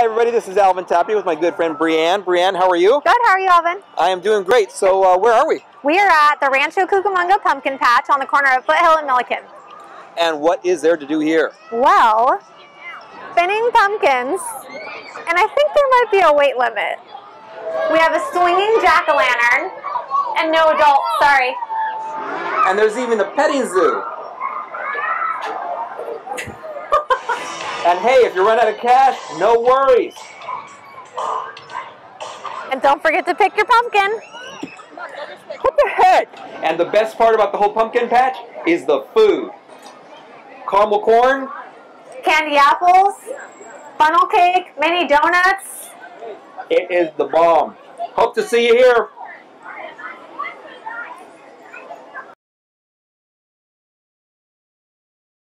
Hi, everybody. This is Alvin Tapia with my good friend Brianne. Brianne, how are you? Good, how are you, Alvin? I am doing great. So, uh, where are we? We are at the Rancho Cucamonga Pumpkin Patch on the corner of Foothill and Milliken. And what is there to do here? Well, spinning pumpkins, and I think there might be a weight limit. We have a swinging jack-o'-lantern, and no adults, sorry. And there's even a petting zoo. And hey, if you run out of cash, no worries. And don't forget to pick your pumpkin. What the heck? And the best part about the whole pumpkin patch is the food. Caramel corn, Candy apples, funnel cake, mini donuts. it is the bomb. Hope to see you here.